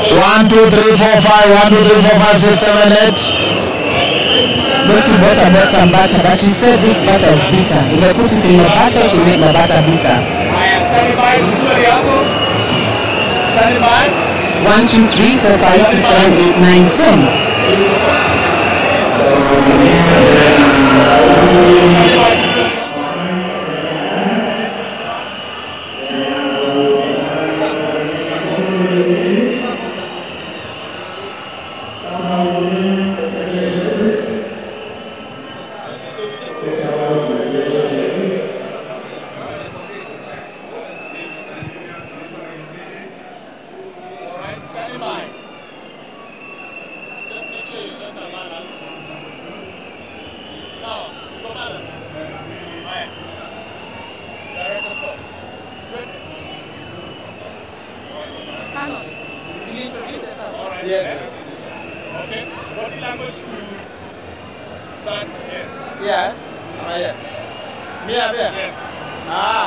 One, two, three, four, five. One, two, three, four, five, six, seven, eight. Lottie bought about some butter, but she said this butter is bitter. If I put it in my butter, it will make my butter bitter. One, two, three, four, five, six, seven, eight, nine, ten. Yes. Okay. Body language to turn yes. Yeah. Am I here? Me, I'm here. Yes. Ah.